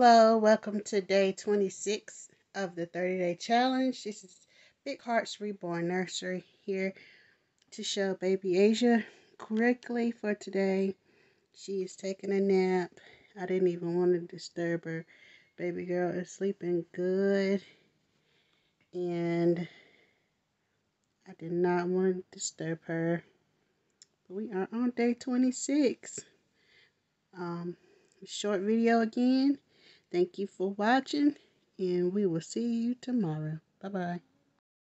Hello, welcome to day 26 of the 30 day challenge. This is Big Hearts Reborn Nursery here to show baby Asia correctly for today. She is taking a nap. I didn't even want to disturb her. Baby girl is sleeping good. And I did not want to disturb her. But we are on day 26. Um, short video again. Thank you for watching, and we will see you tomorrow. Bye-bye.